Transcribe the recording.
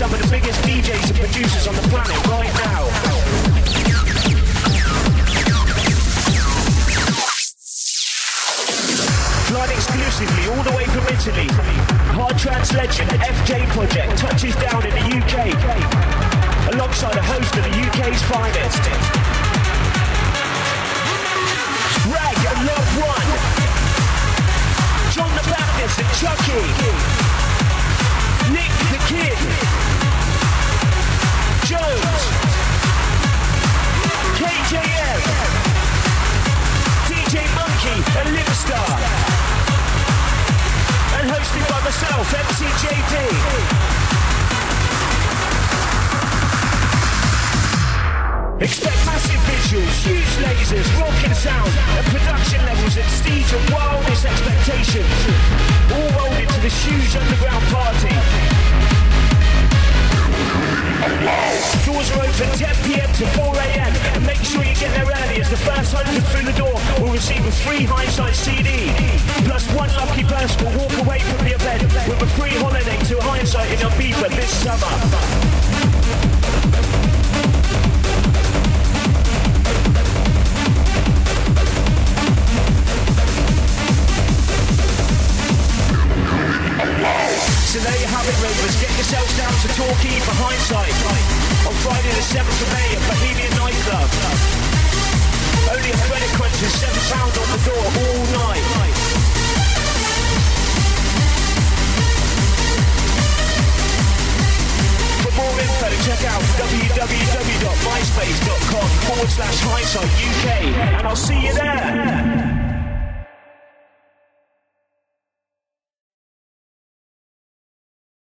some of the biggest Exclusively all the way from Italy. Hard trance legend FJ Project touches down in the UK alongside a host of the UK's finest. Wragg and Love One. Jon the Baptist and Chuck-E. Nick the Kid. Jonez. KJM. DJ Monkey and Limpstar. Myself, MC Jay-P. Expect massive visuals, huge lasers, rocking sound, and production levels that stage your wildest expectations. All rolled into this huge underground party. Doors are open 10 p.m. to 4 a.m. and make sure you get there early as the first 100 through the door will receive a free hindsight CD. Plus one lucky person will walk away from the event have. Get yourselves down to Torquay for hindsight on Friday the 7th of May at Bohemian Nightclub. Only a credit crunch and £7 on the door all night. For more info, check out www.myspace.com forward slash hindsight UK and I'll see you there.